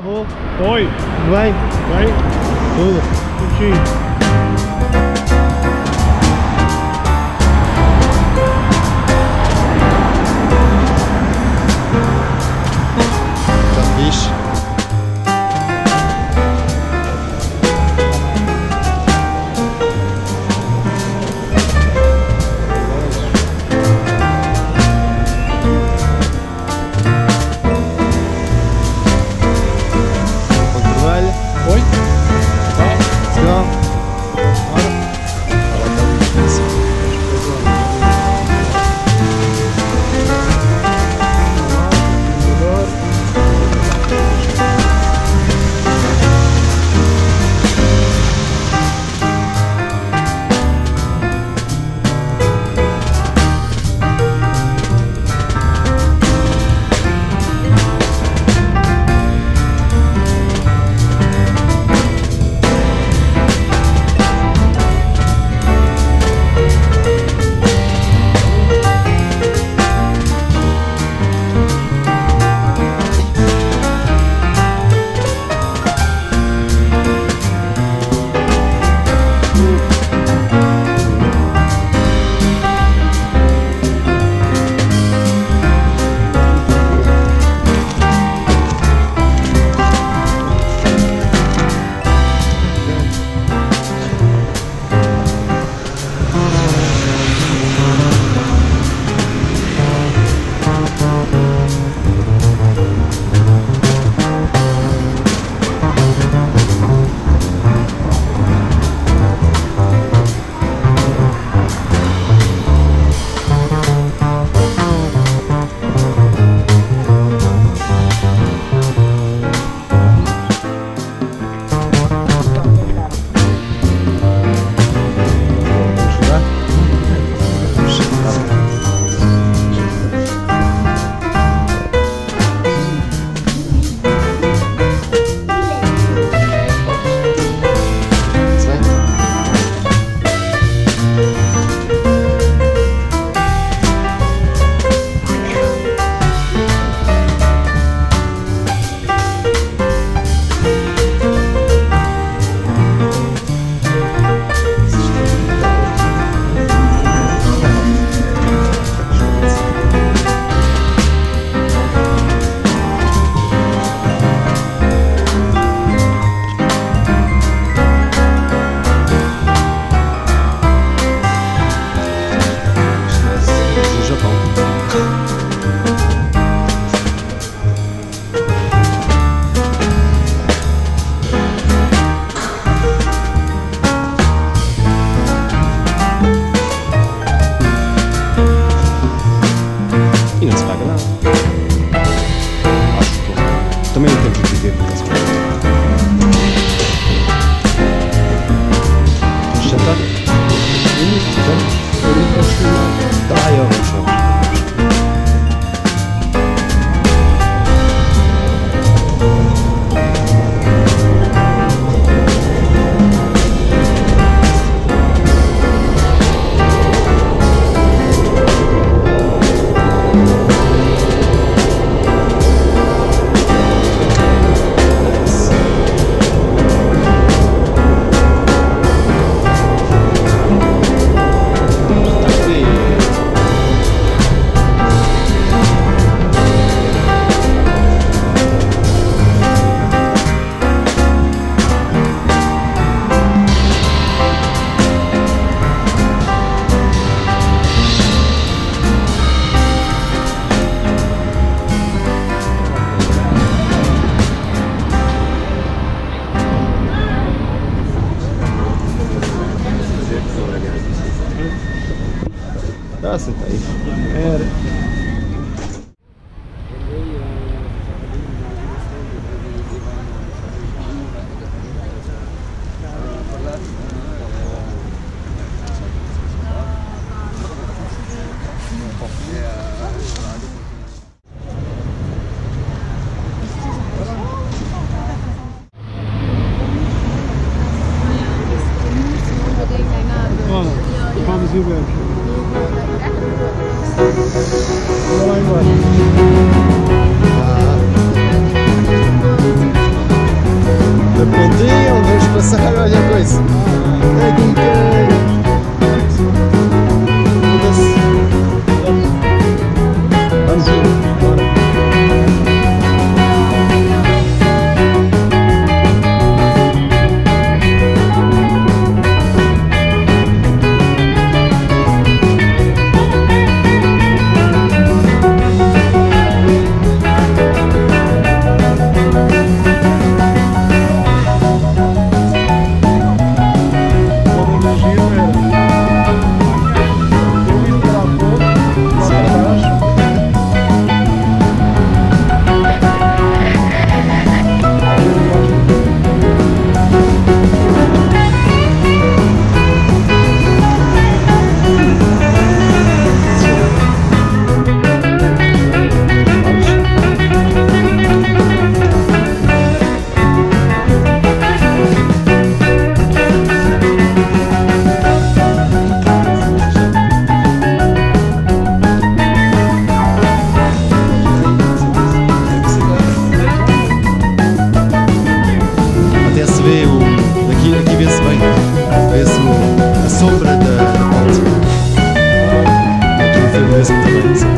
vô tôi vâng đấy ừ. Kim chi. Fish. Acho que também não temos de viver nesse Vamos jantar? Vamos, vamos. Vamos para o Ah, é, vamos, vamos. Ah, senta aí. Era. aqui, velho. Olha lá embora. Da vamos passar, olha a coisa. É, Business Intelligence.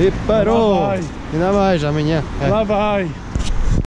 E parou! Ainda mais amanhã. É. Lá vai!